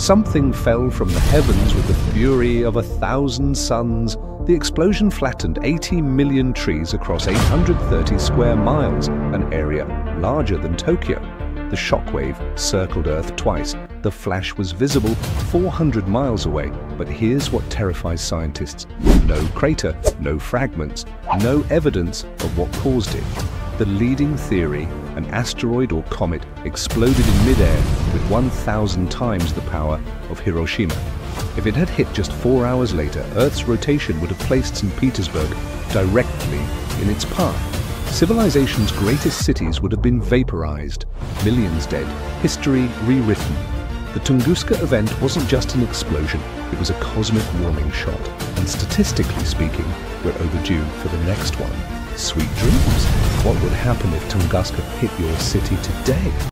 Something fell from the heavens with the fury of a thousand suns. The explosion flattened 80 million trees across 830 square miles, an area larger than Tokyo. The shockwave circled Earth twice. The flash was visible 400 miles away. But here's what terrifies scientists. No crater, no fragments, no evidence of what caused it. The leading theory, an asteroid or comet exploded in midair with 1,000 times the power of Hiroshima. If it had hit just four hours later, Earth's rotation would have placed St. Petersburg directly in its path. Civilization's greatest cities would have been vaporized, millions dead, history rewritten. The Tunguska event wasn't just an explosion, it was a cosmic warning shot. And statistically speaking, we're overdue for the next one. Sweet dreams. What would happen if Tunguska hit your city today?